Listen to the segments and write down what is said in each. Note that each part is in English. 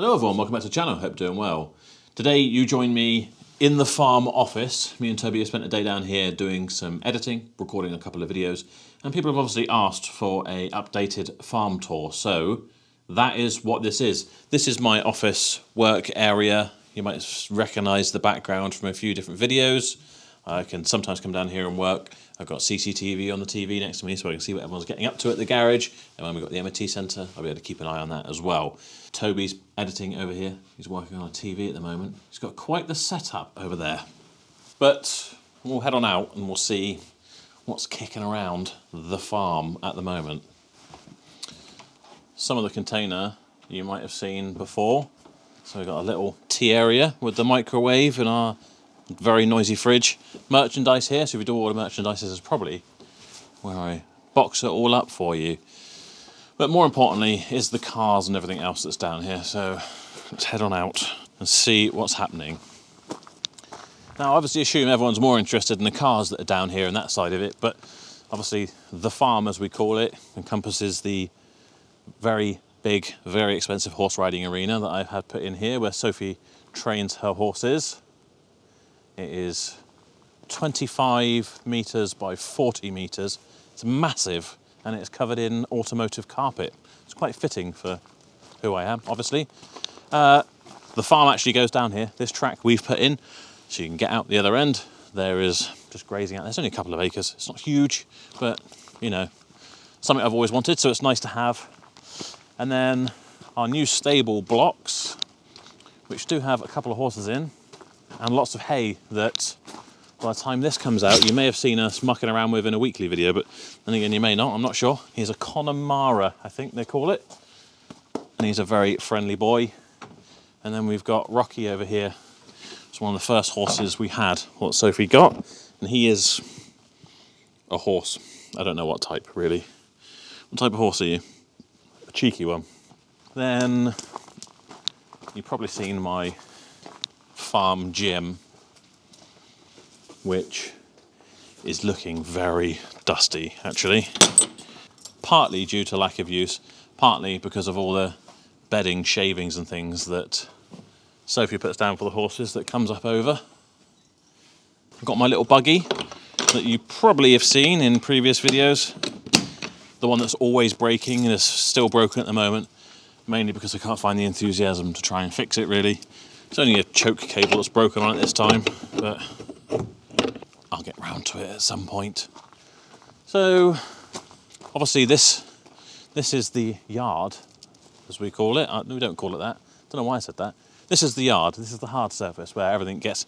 Hello everyone, welcome back to the channel, hope you're doing well. Today you join me in the farm office. Me and Toby have spent a day down here doing some editing, recording a couple of videos, and people have obviously asked for a updated farm tour. So that is what this is. This is my office work area. You might recognize the background from a few different videos. I can sometimes come down here and work. I've got CCTV on the TV next to me so I can see what everyone's getting up to at the garage. And when we've got the MOT centre, I'll be able to keep an eye on that as well. Toby's editing over here. He's working on a TV at the moment. He's got quite the setup over there. But we'll head on out and we'll see what's kicking around the farm at the moment. Some of the container you might have seen before. So we've got a little tea area with the microwave and our very noisy fridge. Merchandise here, so if you do order merchandise, this is probably where I box it all up for you. But more importantly is the cars and everything else that's down here. So let's head on out and see what's happening. Now, obviously, assume everyone's more interested in the cars that are down here and that side of it, but obviously, the farm, as we call it, encompasses the very big, very expensive horse riding arena that I've had put in here where Sophie trains her horses. It is 25 meters by 40 meters. It's massive and it's covered in automotive carpet. It's quite fitting for who I am, obviously. Uh, the farm actually goes down here. This track we've put in, so you can get out the other end. There is just grazing out. There's only a couple of acres. It's not huge, but you know, something I've always wanted, so it's nice to have. And then our new stable blocks, which do have a couple of horses in, and lots of hay that by the time this comes out, you may have seen us mucking around with in a weekly video, but then again, you may not, I'm not sure. He's a Connemara, I think they call it. And he's a very friendly boy. And then we've got Rocky over here. It's one of the first horses we had, what Sophie got. And he is a horse. I don't know what type, really. What type of horse are you? A cheeky one. Then you've probably seen my farm gym which is looking very dusty actually. Partly due to lack of use, partly because of all the bedding, shavings and things that Sophie puts down for the horses that comes up over. I've got my little buggy that you probably have seen in previous videos. The one that's always breaking and is still broken at the moment, mainly because I can't find the enthusiasm to try and fix it really. It's only a choke cable that's broken on it this time, but I'll get round to it at some point. So, obviously this this is the yard, as we call it. Uh, we don't call it that. Don't know why I said that. This is the yard. This is the hard surface where everything gets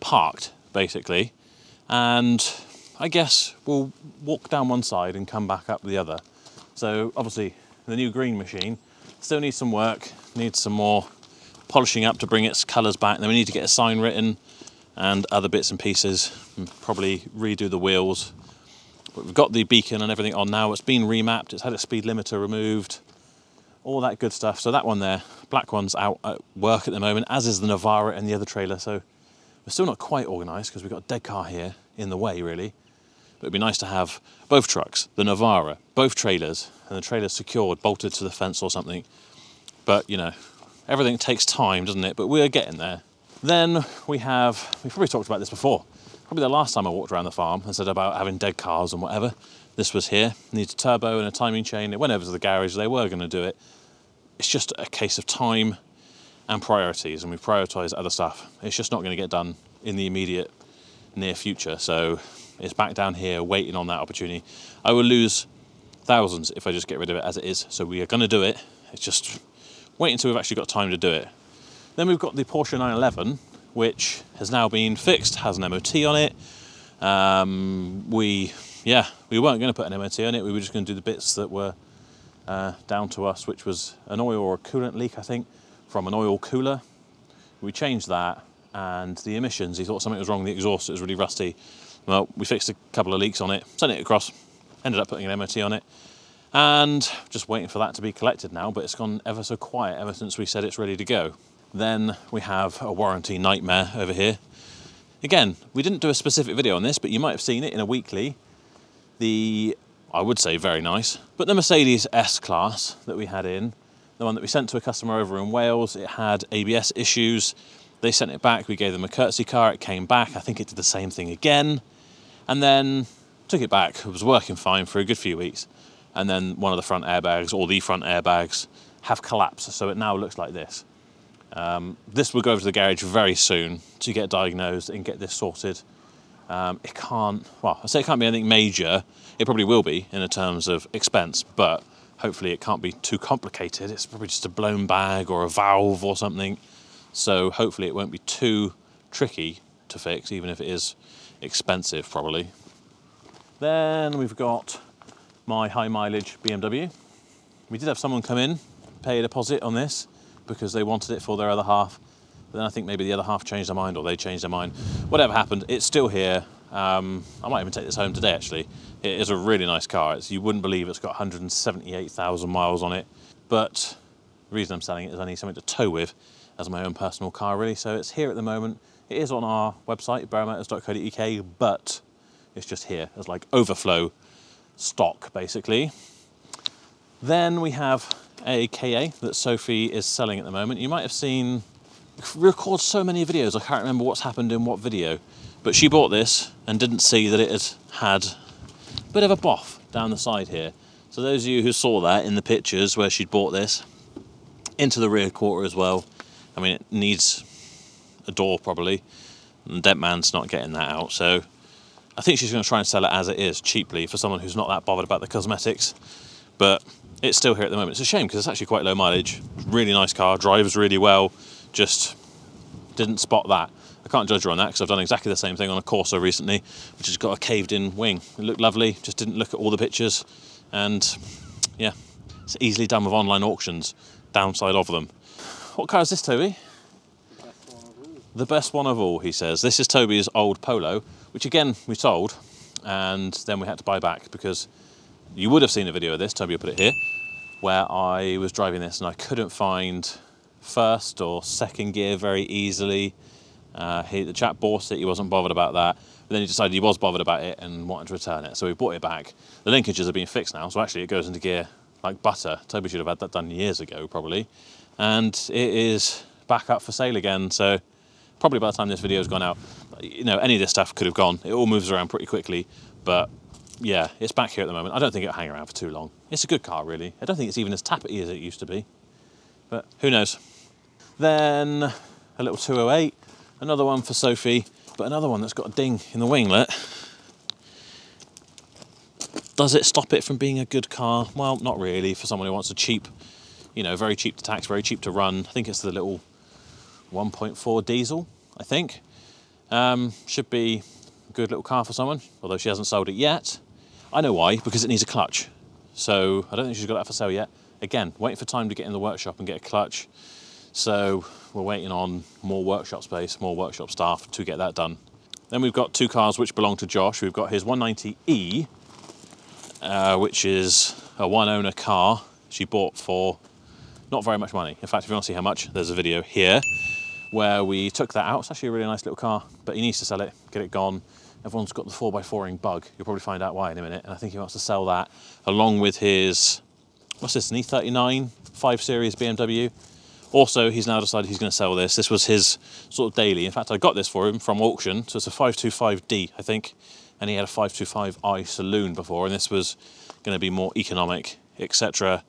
parked, basically. And I guess we'll walk down one side and come back up the other. So obviously the new green machine still needs some work, needs some more polishing up to bring its colours back. Then we need to get a sign written and other bits and pieces. And probably redo the wheels. But we've got the beacon and everything on now. It's been remapped. It's had its speed limiter removed. All that good stuff. So that one there, black one's out at work at the moment, as is the Navara and the other trailer. So we're still not quite organised because we've got a dead car here in the way, really. But it'd be nice to have both trucks, the Navara, both trailers, and the trailer secured, bolted to the fence or something. But, you know, everything takes time, doesn't it? But we're getting there. Then we have, we've probably talked about this before, probably the last time I walked around the farm and said about having dead cars and whatever. This was here, needs a turbo and a timing chain. It went over to the garage, they were going to do it. It's just a case of time and priorities, and we prioritise other stuff. It's just not going to get done in the immediate near future. So it's back down here waiting on that opportunity. I will lose thousands if I just get rid of it as it is. So we are going to do it. It's just wait until we've actually got time to do it. Then we've got the Porsche 911, which has now been fixed, has an MOT on it. Um, we, yeah, we weren't going to put an MOT on it. We were just going to do the bits that were uh, down to us, which was an oil or a coolant leak, I think, from an oil cooler. We changed that, and the emissions. He thought something was wrong. with The exhaust It was really rusty. Well, we fixed a couple of leaks on it, sent it across, ended up putting an MOT on it, and just waiting for that to be collected now. But it's gone ever so quiet ever since we said it's ready to go. Then we have a warranty nightmare over here. Again, we didn't do a specific video on this, but you might have seen it in a weekly. The, I would say very nice, but the Mercedes S-Class that we had in, the one that we sent to a customer over in Wales, it had ABS issues. They sent it back. We gave them a courtesy car. It came back. I think it did the same thing again, and then took it back. It was working fine for a good few weeks, and then one of the front airbags or the front airbags have collapsed. So it now looks like this. Um, this will go over to the garage very soon to get diagnosed and get this sorted. Um, it can't, well, I say it can't be anything major. It probably will be in terms of expense, but hopefully it can't be too complicated. It's probably just a blown bag or a valve or something. So hopefully it won't be too tricky to fix, even if it is expensive probably. Then we've got my high mileage BMW. We did have someone come in, pay a deposit on this because they wanted it for their other half. But then I think maybe the other half changed their mind or they changed their mind. Whatever happened, it's still here. Um, I might even take this home today actually. It is a really nice car. It's, you wouldn't believe it's got 178,000 miles on it. But the reason I'm selling it is I need something to tow with as my own personal car really. So it's here at the moment. It is on our website, berrowmotors.co.uk, but it's just here as like overflow stock basically. Then we have a KA that Sophie is selling at the moment. You might have seen, record so many videos, I can't remember what's happened in what video, but she bought this and didn't see that it had had a bit of a boff down the side here. So those of you who saw that in the pictures where she'd bought this, into the rear quarter as well, I mean, it needs a door probably. And Dead Man's not getting that out. So I think she's going to try and sell it as it is, cheaply, for someone who's not that bothered about the cosmetics. But it's still here at the moment. It's a shame because it's actually quite low mileage. Really nice car, drives really well. Just didn't spot that. I can't judge her on that because I've done exactly the same thing on a Corsa recently, which has got a caved in wing. It looked lovely, just didn't look at all the pictures. And yeah, it's easily done with online auctions, downside of them. What car is this, Toby? The best one of all, he says. This is Toby's old Polo, which again we sold, and then we had to buy back because you would have seen a video of this, Toby put it here, where I was driving this and I couldn't find first or second gear very easily. Uh, he, the chap bought it, he wasn't bothered about that. But then he decided he was bothered about it and wanted to return it. So we bought it back. The linkages have been fixed now, so actually it goes into gear like butter. Toby should have had that done years ago, probably and it is back up for sale again. So probably by the time this video has gone out, you know, any of this stuff could have gone. It all moves around pretty quickly, but yeah, it's back here at the moment. I don't think it'll hang around for too long. It's a good car, really. I don't think it's even as tappety as it used to be, but who knows. Then a little 208, another one for Sophie, but another one that's got a ding in the winglet. Does it stop it from being a good car? Well, not really for someone who wants a cheap you know, very cheap to tax, very cheap to run. I think it's the little 1.4 diesel, I think. Um, should be a good little car for someone, although she hasn't sold it yet. I know why, because it needs a clutch. So I don't think she's got that for sale yet. Again, waiting for time to get in the workshop and get a clutch. So we're waiting on more workshop space, more workshop staff to get that done. Then we've got two cars which belong to Josh. We've got his 190E, uh, which is a one owner car she bought for not very much money. In fact, if you want to see how much, there's a video here where we took that out. It's actually a really nice little car, but he needs to sell it, get it gone. Everyone's got the 4x4ing bug. You'll probably find out why in a minute. And I think he wants to sell that along with his, what's this, an E39 5 Series BMW. Also, he's now decided he's going to sell this. This was his sort of daily. In fact, I got this for him from auction. So it's a 525D, I think. And he had a 525i saloon before, and this was going to be more economic, etc.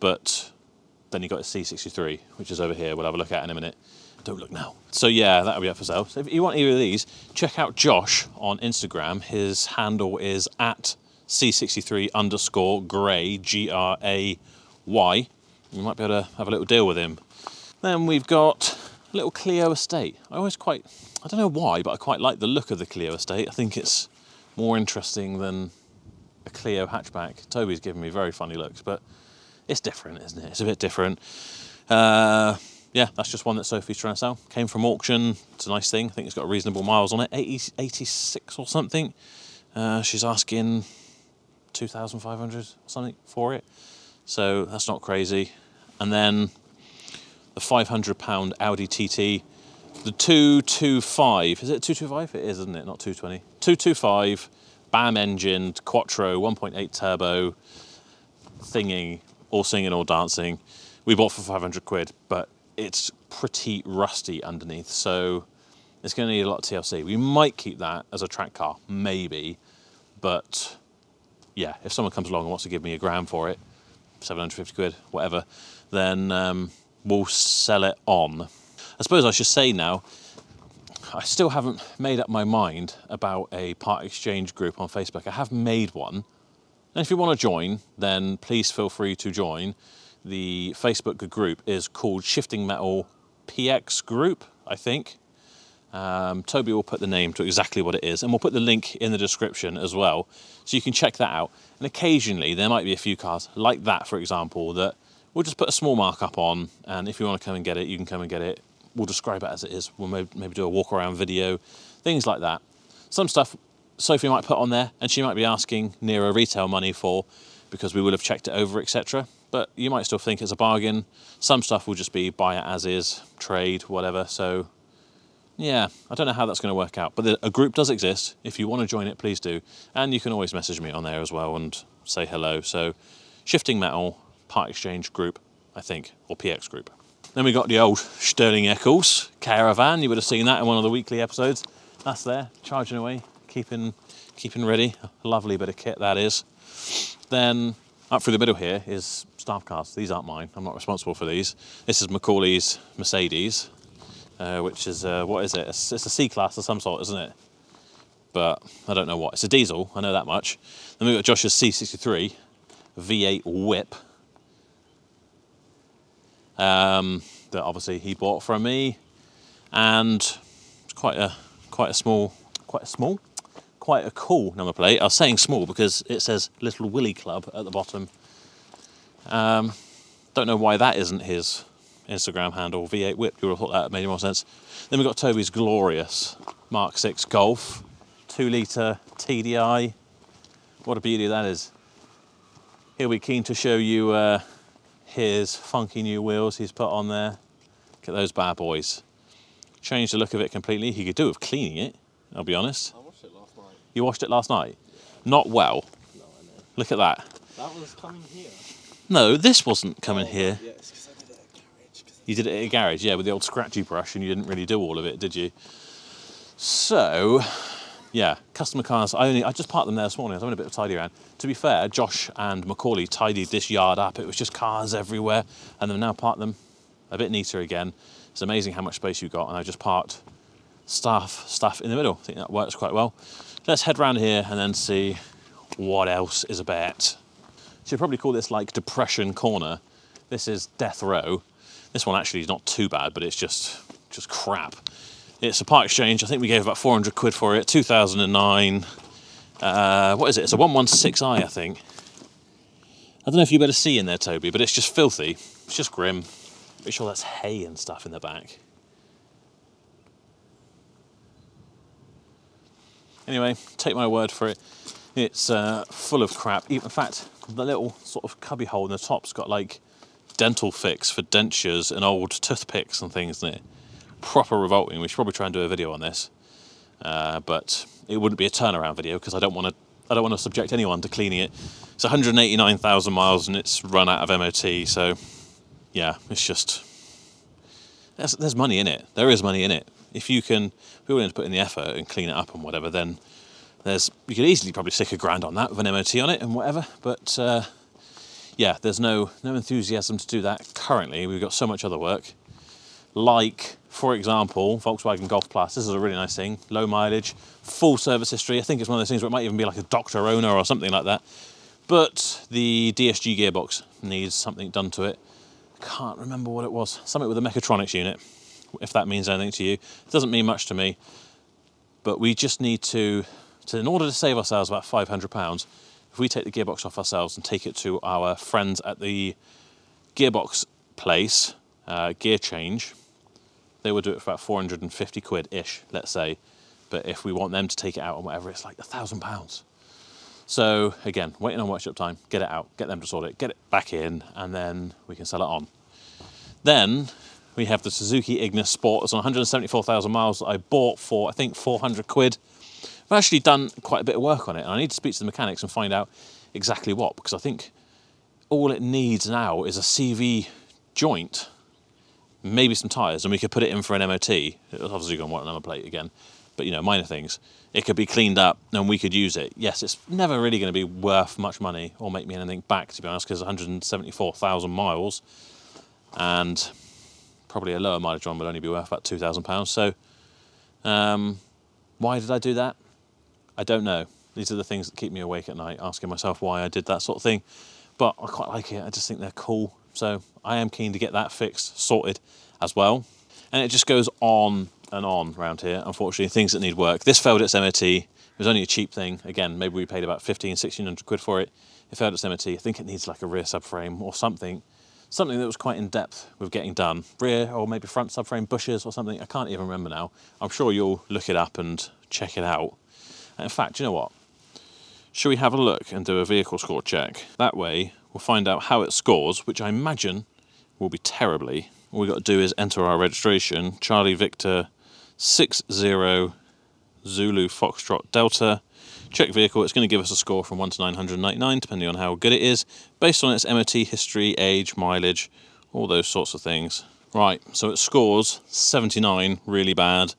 But then you've got a C63, which is over here. We'll have a look at in a minute. Don't look now. So yeah, that'll be up for sale. So if you want either of these, check out Josh on Instagram. His handle is at C63 underscore grey, G-R-A-Y. You might be able to have a little deal with him. Then we've got a little Clio Estate. I always quite, I don't know why, but I quite like the look of the Clio Estate. I think it's more interesting than a Clio hatchback. Toby's given me very funny looks, but it's different, isn't it? It's a bit different. Uh, yeah, that's just one that Sophie's trying to sell. Came from auction. It's a nice thing. I think it's got reasonable miles on it. 80, 86 or something. Uh, she's asking 2,500 or something for it. So that's not crazy. And then the 500 pound Audi TT. The 225, is it 225? It is, isn't it? Not 220. 225, BAM engine, Quattro, 1.8 turbo, thingy, all singing, all dancing. we bought for 500 quid, but it's pretty rusty underneath, so it's going to need a lot of TLC. We might keep that as a track car, maybe, but yeah, if someone comes along and wants to give me a grand for it, 750 quid, whatever, then um, we'll sell it on. I suppose I should say now, I still haven't made up my mind about a part exchange group on Facebook. I have made one. And if you want to join, then please feel free to join. The Facebook group is called Shifting Metal PX Group, I think. Um, Toby will put the name to exactly what it is, and we'll put the link in the description as well, so you can check that out. And occasionally there might be a few cars like that, for example, that we'll just put a small markup on, and if you want to come and get it, you can come and get it. We'll describe it as it is. We'll maybe do a walk around video, things like that. Some stuff Sophie might put on there, and she might be asking nearer retail money for, because we will have checked it over, etc. But you might still think it's a bargain. Some stuff will just be buy it as is, trade, whatever. So yeah, I don't know how that's going to work out, but a group does exist. If you want to join it, please do. And you can always message me on there as well and say hello. So, Shifting Metal Part Exchange Group, I think, or PX Group. Then we got the old Sterling Eccles caravan. You would have seen that in one of the weekly episodes. That's there, charging away, keeping keeping ready. A lovely bit of kit that is. Then up through the middle here is staff cars. These aren't mine. I'm not responsible for these. This is Macaulay's Mercedes uh, which is, uh, what is it? It's, it's a C-Class of some sort, isn't it? But I don't know what. It's a diesel, I know that much. Then we've got Josh's C63 V8 whip. Um, that obviously he bought from me. And it's quite a, quite a small, quite a small, quite a cool number plate. I was saying small because it says Little Willie Club at the bottom. Um, don't know why that isn't his Instagram handle, V8 Whip. You would have thought that made more sense. Then we've got Toby's glorious Mark 6 Golf, 2 litre TDI. What a beauty that is. He'll be keen to show you uh, his funky new wheels he's put on there. Look at those bad boys. Changed the look of it completely. He could do with cleaning it, I'll be honest. I watched it last night. You washed it last night? Not well. No, I know. Look at that. That was coming here. No, this wasn't coming Oh, here. Yeah, because I did it at garage. 'cause You did it at a garage, yeah, with the old scratchy brush, and you didn't really do all of it, did you? So, yeah, customer cars. I only I just parked them there this morning. I was having a bit of tidy around. To be fair, Josh and Macaulay tidied this yard up. It was just cars everywhere, and they've now parked them a bit neater again. It's amazing how much space you got, and I just parked stuff stuff in the middle. I think that works quite well. Let's head round here and then see what else is about. Should probably call this like depression corner. This is death row. This one actually is not too bad, but it's just just crap. It's a part exchange. I think we gave about 400 quid for it. 2009. Uh, what is it? It's a 116i, I think. I don't know if you better see in there, Toby, but it's just filthy. It's just grim. Pretty sure that's hay and stuff in the back. Anyway, take my word for it. It's uh, full of crap. In fact, the little sort of cubby hole in the top's got like dental fix for dentures and old toothpicks and things in it. Proper revolting. We should probably try and do a video on this, uh, but it wouldn't be a turnaround video because I don't want to. I don't want to subject anyone to cleaning it. It's 189,000 miles and it's run out of MOT. So, yeah, it's just there's, there's money in it. There is money in it. If you can, you're willing to put in the effort and clean it up and whatever, then there's you could easily probably stick a grand on that with an MOT on it and whatever. But uh, yeah, there's no no enthusiasm to do that currently. We've got so much other work. Like, for example, Volkswagen Golf Plus. This is a really nice thing. Low mileage, full service history. I think it's one of those things where it might even be like a doctor owner or something like that. But the DSG gearbox needs something done to it. Can't remember what it was. Something with a mechatronics unit, if that means anything to you. It doesn't mean much to me. But we just need to, to in order to save ourselves about £500, if we take the gearbox off ourselves and take it to our friends at the gearbox place, uh, gear change, they would do it for about 450 quid ish, let's say. But if we want them to take it out and whatever, it's like a thousand pounds. So again, waiting on workshop time, get it out, get them to sort it, get it back in, and then we can sell it on. Then we have the Suzuki Ignis Sport. It's on 174,000 miles that I bought for, I think, 400 quid. I've actually done quite a bit of work on it, and I need to speak to the mechanics and find out exactly what, because I think all it needs now is a CV joint, maybe some tyres, and we could put it in for an MOT. It's obviously going to want a number plate again, but you know, minor things. It could be cleaned up and we could use it. Yes, it's never really going to be worth much money or make me anything back, to be honest, because 174,000 miles and probably a lower mileage one would only be worth about £2,000. So, um, why did I do that? I don't know. These are the things that keep me awake at night, asking myself why I did that sort of thing. But I quite like it. I just think they're cool. So I am keen to get that fixed, sorted as well. And it just goes on and on around here, unfortunately, things that need work. This failed its MOT. It was only a cheap thing. Again, maybe we paid about 15, 1600 quid for it. It failed its MOT. I think it needs like a rear subframe or something. Something that was quite in depth with getting done. Rear or maybe front subframe bushes or something. I can't even remember now. I'm sure you'll look it up and check it out. And in fact, you know what? Should we have a look and do a vehicle score check? That way, we'll find out how it scores, which I imagine will be terribly. All we've got to do is enter our registration, Charlie Victor 60 Zulu Foxtrot Delta. Check vehicle, it's going to give us a score from 1 to 999, depending on how good it is, based on its MOT history, age, mileage, all those sorts of things. Right, so it scores 79, really bad.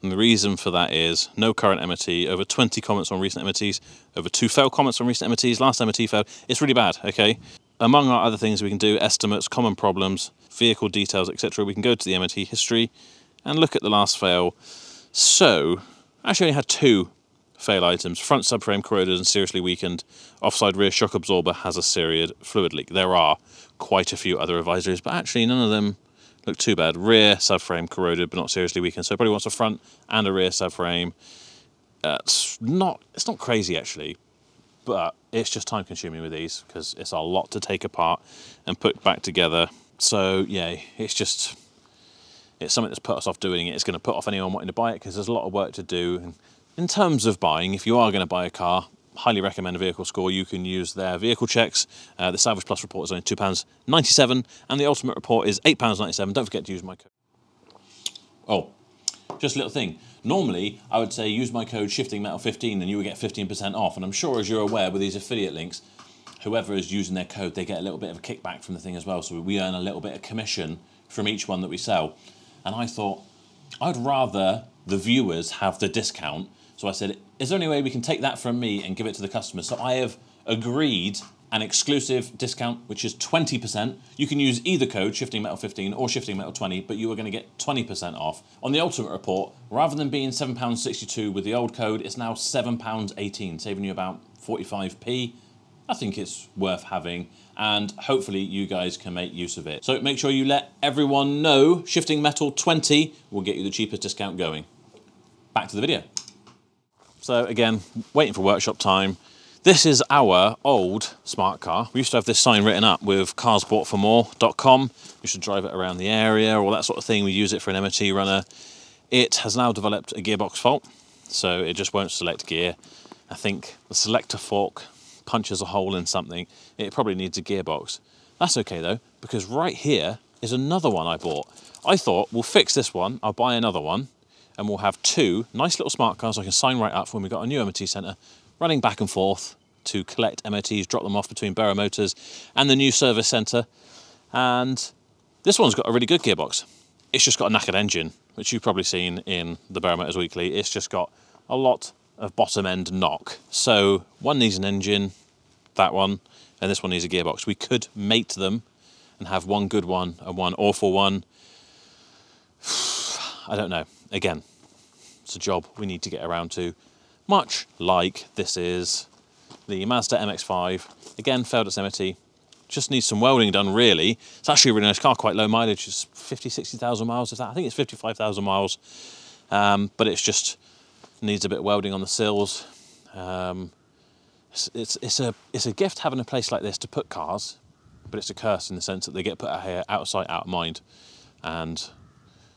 And the reason for that is no current MOT, over 20 comments on recent MOTs, over two failed comments on recent MOTs, last MOT failed. It's really bad, okay? Among our other things we can do, estimates, common problems, vehicle details, etc. We can go to the MOT history and look at the last fail. So, I actually only had two fail items. Front subframe corroded and seriously weakened. Offside rear shock absorber has a serious fluid leak. There are quite a few other advisories, but actually none of them look too bad. Rear subframe corroded but not seriously weakened. So probably wants a front and a rear subframe. Uh, it's not it's not crazy actually, but it's just time consuming with these because it's a lot to take apart and put back together. So yeah, it's just it's something that's put us off doing it. It's going to put off anyone wanting to buy it because there's a lot of work to do. And in terms of buying, if you are going to buy a car, highly recommend a vehicle score. You can use their vehicle checks. Uh, the Salvage Plus report is only £2.97 and the Ultimate report is £8.97. Don't forget to use my code. Oh, just a little thing. Normally, I would say use my code Shifting Metal 15 and you would get 15% off. And I'm sure as you're aware with these affiliate links, whoever is using their code, they get a little bit of a kickback from the thing as well. So we earn a little bit of commission from each one that we sell. And I thought, I'd rather the viewers have the discount. So I said, is there any way we can take that from me and give it to the customer? So I have agreed an exclusive discount, which is 20%. You can use either code, Shifting Metal 15 or Shifting Metal 20, but you are going to get 20% off. On the Ultimate Report, rather than being £7.62 with the old code, it's now £7.18, saving you about 45p. I think it's worth having and hopefully you guys can make use of it. So make sure you let everyone know Shifting Metal 20 will get you the cheapest discount going. Back to the video. So again, waiting for workshop time. This is our old smart car. We used to have this sign written up with carsboughtformore.com. You should drive it around the area, all that sort of thing. We use it for an MOT runner. It has now developed a gearbox fault, so it just won't select gear. I think the selector fork punches a hole in something, it probably needs a gearbox. That's okay though, because right here is another one I bought. I thought we'll fix this one, I'll buy another one, and we'll have two nice little smart cars I can sign right up for when we've got a new MOT centre running back and forth to collect MOTs, drop them off between Berrow Motors and the new service centre. And this one's got a really good gearbox. It's just got a knackered engine, which you've probably seen in the Berrow Motors Weekly. It's just got a lot of bottom end knock. So one needs an engine, that one, and this one needs a gearbox. We could mate them and have one good one and one awful one. I don't know. Again, it's a job we need to get around to. Much like this is the Mazda MX-5. Again, failed its MOT. Just needs some welding done, really. It's actually a really nice car, quite low mileage. It's 50, 60,000 miles. Is that? I think it's 55,000 miles. Um, but it's just needs a bit of welding on the sills. Um, it's, it's, it's, a, it's a gift having a place like this to put cars, but it's a curse in the sense that they get put out here out of sight, out of mind. And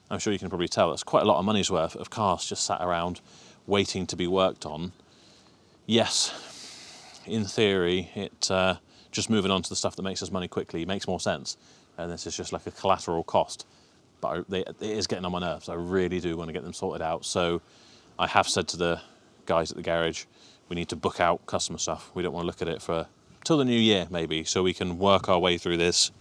I'm sure you can probably tell that's quite a lot of money's worth of cars just sat around waiting to be worked on. Yes, in theory, it uh, just moving on to the stuff that makes us money quickly makes more sense. And this is just like a collateral cost. But they, it is getting on my nerves. I really do want to get them sorted out. So I have said to the guys at the garage, we need to book out customer stuff. We don't want to look at it for till the new year maybe, so we can work our way through this,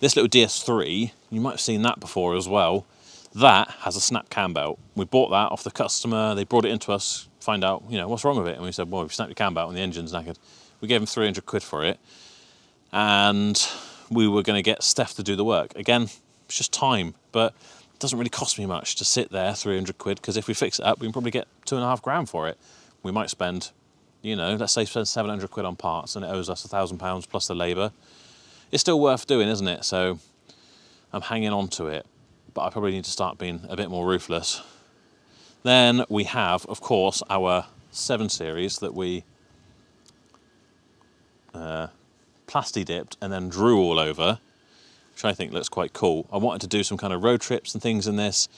This little DS3, you might have seen that before as well. That has a snap cam belt. We bought that off the customer. They brought it into us, find out, you know, what's wrong with it. And we said, well, we've snapped the cam belt and the engine's knackered. We gave them 300 quid for it. And we were going to get Steph to do the work. Again, it's just time, but it doesn't really cost me much to sit there, 300 quid, because if we fix it up, we can probably get two and a half grand for it. We might spend, you know, let's say spend 700 quid on parts and it owes us a thousand pounds plus the labour. It's still worth doing, isn't it? So I'm hanging on to it, but I probably need to start being a bit more ruthless. Then we have, of course, our 7 Series that we uh, plasti dipped and then drew all over, which I think looks quite cool. I wanted to do some kind of road trips and things in this,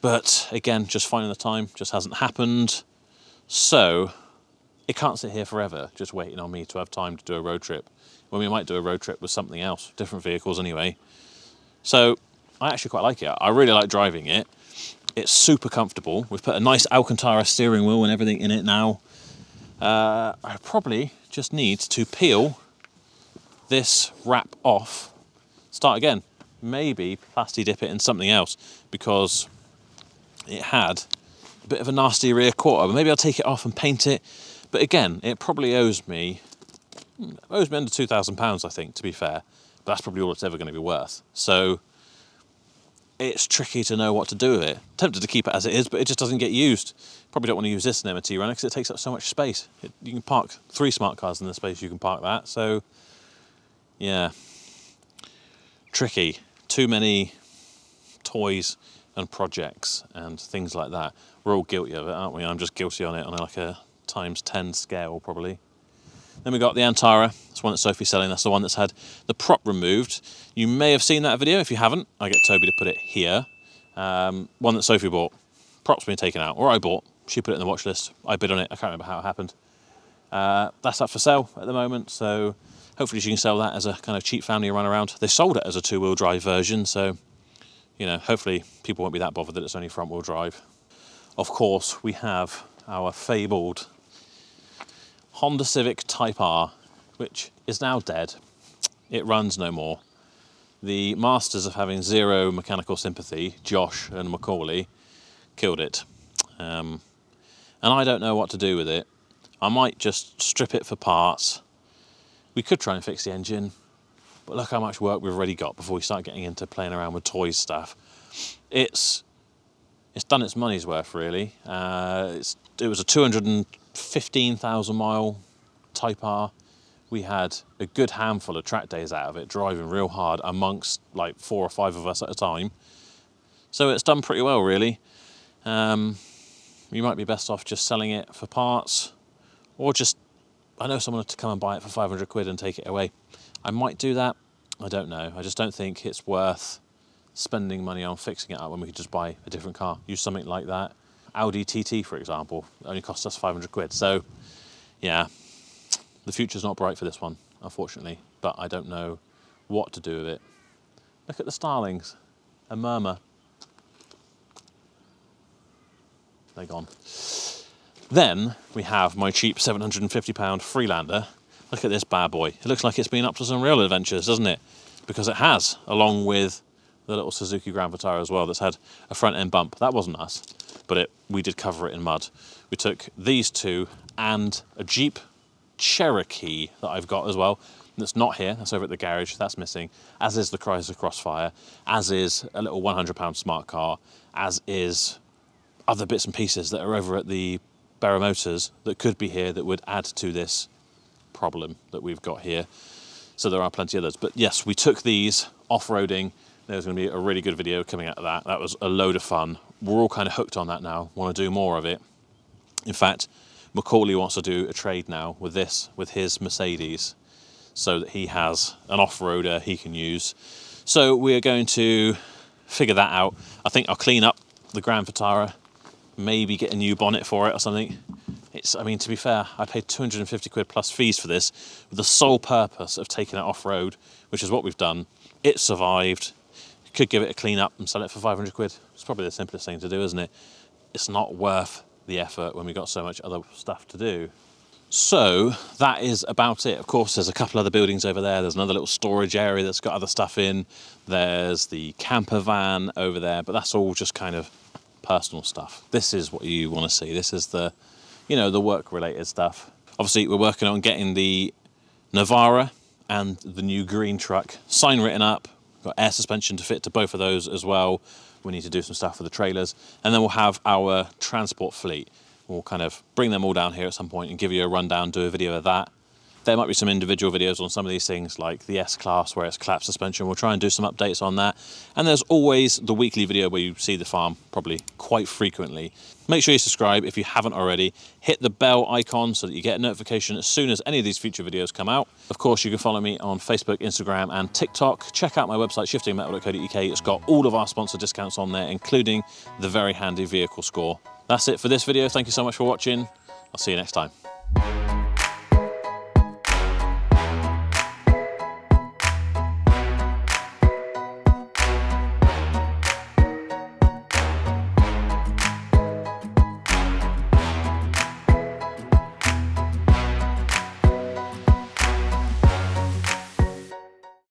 but again, just finding the time just hasn't happened. So it can't sit here forever, just waiting on me to have time to do a road trip. When we might do a road trip with something else, different vehicles anyway. So I actually quite like it. I really like driving it. It's super comfortable. We've put a nice Alcantara steering wheel and everything in it now. Uh, I probably just need to peel this wrap off, start again. Maybe plasti dip it in something else because it had a bit of a nasty rear quarter. Maybe I'll take it off and paint it. But again, it probably owes me owes me under two thousand pounds, I think, to be fair. But that's probably all it's ever going to be worth. So it's tricky to know what to do with it. Tempted to keep it as it is, but it just doesn't get used. Probably don't want to use this in MT runner because it takes up so much space. It, you can park three smart cars in the space you can park that. So yeah, tricky. Too many toys and projects and things like that. We're all guilty of it, aren't we? I'm just guilty on it on like a times 10 scale, probably. Then we got the Antara. That's one that Sophie's selling. That's the one that's had the prop removed. You may have seen that video. If you haven't, I get Toby to put it here. Um, one that Sophie bought. Prop's been taken out, or I bought. She put it in the watch list. I bid on it. I can't remember how it happened. Uh, that's up for sale at the moment, so hopefully she can sell that as a kind of cheap family run around. They sold it as a two-wheel drive version, so you know, hopefully people won't be that bothered that it's only front-wheel drive. Of course, we have our fabled Honda Civic Type R, which is now dead. It runs no more. The masters of having zero mechanical sympathy, Josh and Macaulay, killed it. Um, and I don't know what to do with it. I might just strip it for parts. We could try and fix the engine, but look how much work we've already got before we start getting into playing around with toys stuff. It's it's done its money's worth really. Uh, it was a 215,000 mile Type R. We had a good handful of track days out of it, driving real hard amongst like four or five of us at a time. So it's done pretty well really. Um, you might be best off just selling it for parts or just, I know someone to come and buy it for 500 quid and take it away. I might do that. I don't know. I just don't think it's worth spending money on fixing it up when we could just buy a different car. Use something like that. Audi TT, for example, only cost us 500 quid. So, yeah, the future's not bright for this one, unfortunately, but I don't know what to do with it. Look at the starlings, a murmur. They're gone. Then we have my cheap £750 Freelander. Look at this bad boy. It looks like it's been up to some real adventures, doesn't it? Because it has, along with the little Suzuki Grand Vitara as well that's had a front end bump. That wasn't us, but it, we did cover it in mud. We took these two and a Jeep Cherokee that I've got as well. That's not here, that's over at the garage, that's missing, as is the Chrysler Crossfire, as is a little £100 smart car, as is other bits and pieces that are over at the Berrow Motors that could be here that would add to this problem that we've got here. So there are plenty of others. But yes, we took these off-roading. There's going to be a really good video coming out of that. That was a load of fun. We're all kind of hooked on that now, want to do more of it. In fact, Macaulay wants to do a trade now with this, with his Mercedes, so that he has an off-roader he can use. So we are going to figure that out. I think I'll clean up the Grand Vitara, maybe get a new bonnet for it or something. It's, I mean, to be fair, I paid 250 quid plus fees for this with the sole purpose of taking it off-road, which is what we've done. It survived. Could give it a clean up and sell it for 500 quid. It's probably the simplest thing to do, isn't it? It's not worth the effort when we've got so much other stuff to do. So that is about it. Of course, there's a couple other buildings over there. There's another little storage area that's got other stuff in. There's the camper van over there, but that's all just kind of personal stuff. This is what you want to see. This is the, you know, the work related stuff. Obviously, we're working on getting the Navara and the new green truck sign written up. Got air suspension to fit to both of those as well. We need to do some stuff for the trailers. And then we'll have our transport fleet. We'll kind of bring them all down here at some point and give you a rundown, do a video of that. There might be some individual videos on some of these things like the S-Class where it's collapse suspension. We'll try and do some updates on that. And there's always the weekly video where you see the farm probably quite frequently. Make sure you subscribe if you haven't already. Hit the bell icon so that you get a notification as soon as any of these future videos come out. Of course, you can follow me on Facebook, Instagram and TikTok. Check out my website, shiftingmetal.co.uk. It's got all of our sponsor discounts on there, including the very handy vehicle score. That's it for this video. Thank you so much for watching. I'll see you next time.